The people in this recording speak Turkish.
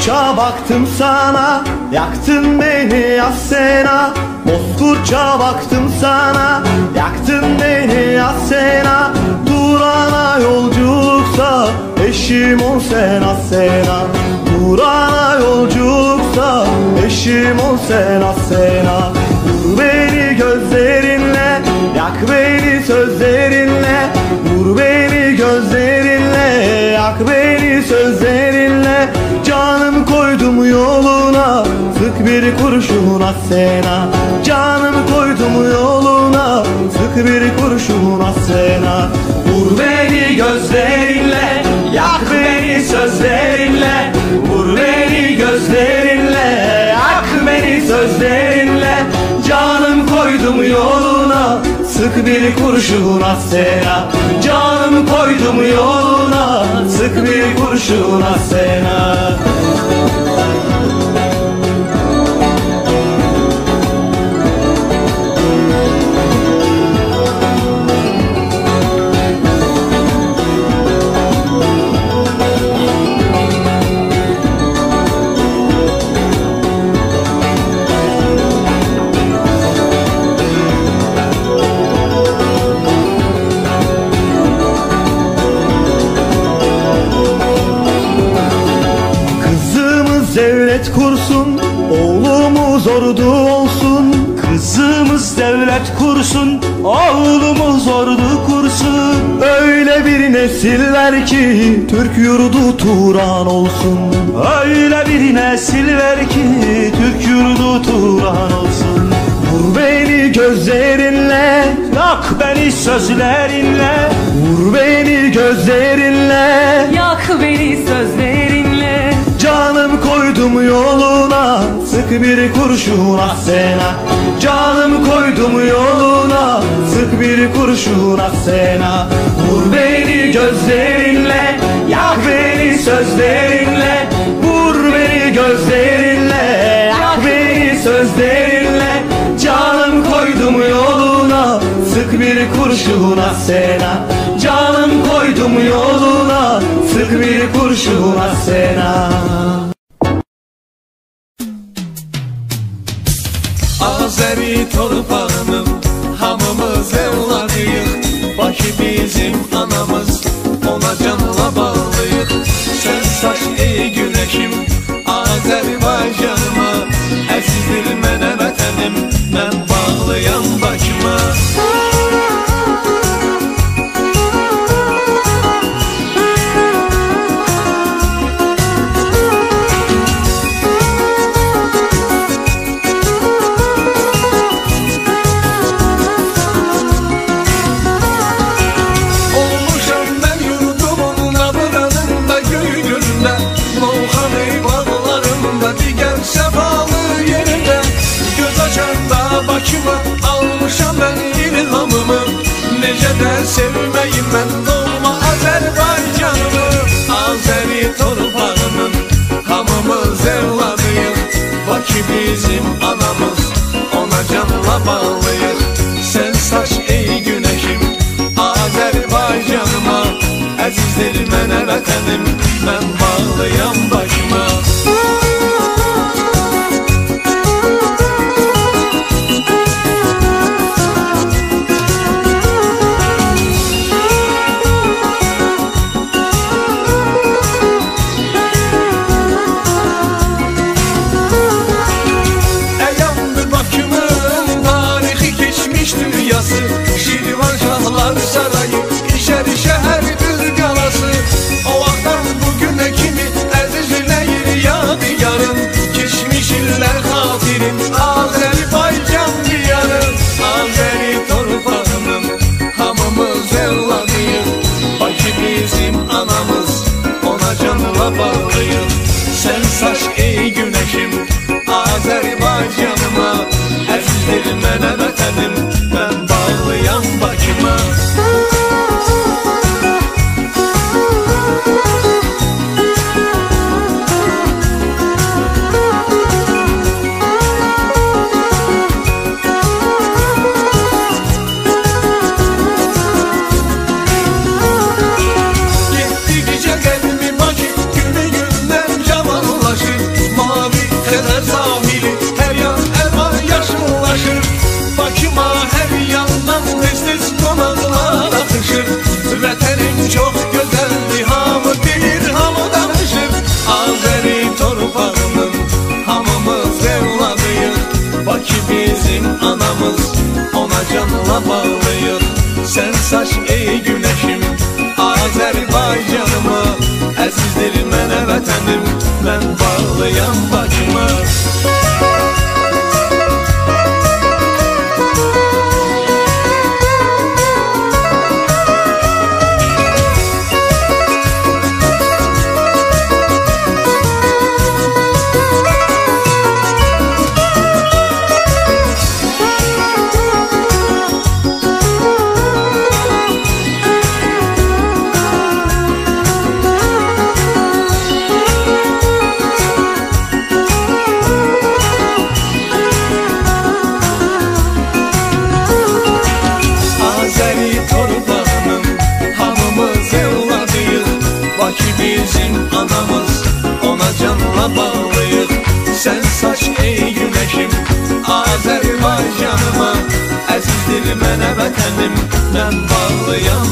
Bozkurtça baktım sana Yaktın beni Asena Bozkurtça baktım sana Yaktın beni Asena Durana yolculuksa Eşim ol sen Asena Durana yolculuksa Eşim ol sen Asena Vur beni gözlerinle Yak beni sözlerinle. Vur beni gözlerinle Yak beni sözlerinle yoluna? Sık bir kurşun Asena Canım koydum yoluna? Sık bir kurşun Asena Vur beni gözlerinle Yak beni sözlerinle. Vur beni gözlerinle Yak beni sözlerinle. Canım koydum yoluna? Sık bir kurşun Asena Canım koydum yoluna? Sık bir kurşun Asena devlet kursun Oğlumuz ordu olsun Kızımız devlet kursun, oğlumuz ordu kursun. Öyle bir nesiller ki Türk yurdu Turan olsun Öyle bir nesil ver ki Türk yurdu Turan olsun. Vur beni gözlerinle Yak beni sözlerinle, Vur beni gözlerinle Yak beni sözlerinle Canım koydum yoluna Sık bir kurşun Asena Canım koydum yoluna Sık bir kurşun Asena Vur beni gözlerinle Yak beni sözlerinle. Vur beni gözlerinle Yak beni sözlerinle. Canım koydum yoluna Sık bir kurşun Asena Canım koydum yoluna Sık bir kurşun Asena torpağının hamımız evladıyıq Bakı bizim anamız bizim anamız. Ona canla bağlıyıq Sen saç ey güneşim. Azərbaycanıma Əzizdir mənə vətənim Mən bağlıyam başıma Mənə vətənim Mən bağlıyam Bakıma bağlıyam Bakı bizim anamız ona canla bağlıyıq Sen saç ey güneşim Azerbaycanıma Əzizdir mənə vətənim Mən bağlıyam